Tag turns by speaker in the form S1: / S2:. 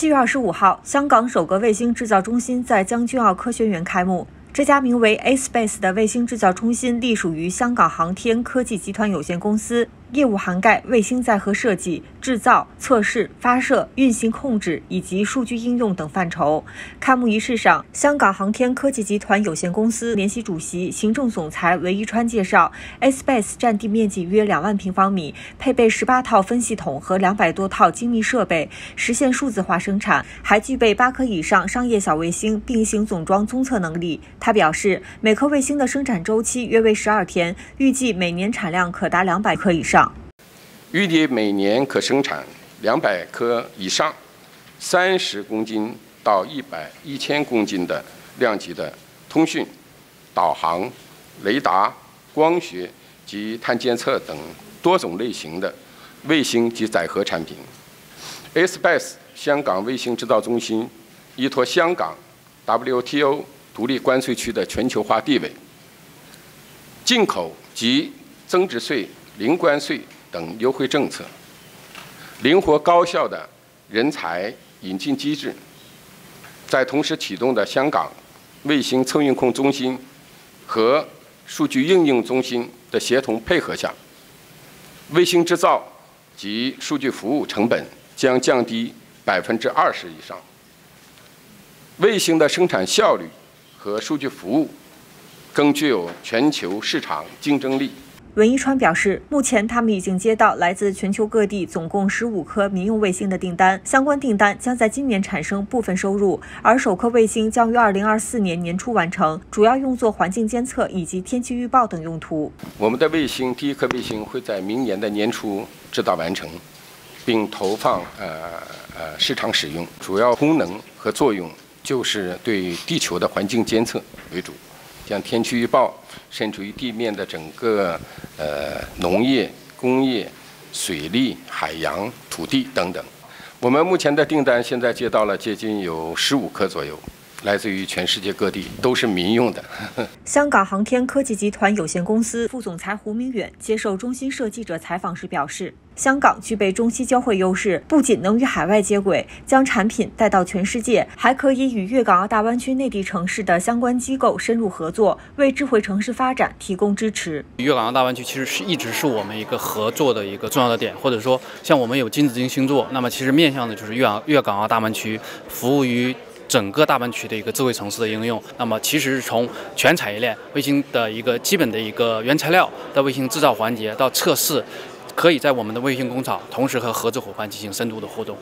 S1: 七月二十五号，香港首个卫星制造中心在将军澳科学园开幕。这家名为 A Space 的卫星制造中心隶属于香港航天科技集团有限公司。业务涵盖卫星载荷设计、制造、测试、发射、运行控制以及数据应用等范畴。开幕仪式上，香港航天科技集团有限公司联席主席、行政总裁韦一川介绍，A-Space 占地面积约两万平方米，配备十八套分系统和两百多套精密设备，实现数字化生产，还具备八颗以上商业小卫星并行总装综测能力。他表示，每颗卫星的生产周期约为十二天，预计每年产量可达两百颗以上。
S2: 预计每年可生产两百颗以上，三十公斤到一百一千公斤的量级的通讯、导航、雷达、光学及碳监测等多种类型的卫星及载荷产品。A-Space 香港卫星制造中心依托香港 WTO 独立关税区的全球化地位，进口及增值税零关税。等优惠政策，灵活高效的人才引进机制，在同时启动的香港卫星测运控中心和数据应用中心的协同配合下，卫星制造及数据服务成本将降低百分之二十以上，卫星的生产效率和数据服务更具有全球市场竞争力。
S1: 文一川表示，目前他们已经接到来自全球各地总共十五颗民用卫星的订单，相关订单将在今年产生部分收入，而首颗卫星将于二零二四年年初完成，主要用作环境监测以及天气预报等用途。
S2: 我们的卫星第一颗卫星会在明年的年初制造完成，并投放呃呃市场使用，主要功能和作用就是对地球的环境监测为主。像天气预报，甚至于地面的整个呃农业、工业、水利、海洋、土地等等，我们目前的订单现在接到了接近有十五颗左右。来自于全世界各地，都是民用的。
S1: 香港航天科技集团有限公司副总裁胡明远接受中新社记者采访时表示，香港具备中西交汇优势，不仅能与海外接轨，将产品带到全世界，还可以与粤港澳大湾区内地城市的相关机构深入合作，为智慧城市发展提供支持。
S3: 粤港澳大湾区其实是一直是我们一个合作的一个重要的点，或者说，像我们有金紫荆星座，那么其实面向的就是粤粤港澳大湾区，服务于。整个大湾区的一个智慧城市的应用，那么其实是从全产业链卫星的一个基本的一个原材料到卫星制造环节到测试，可以在我们的卫星工厂同时和合作伙伴进行深度的互动。